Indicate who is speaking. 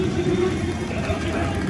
Speaker 1: やらなきゃな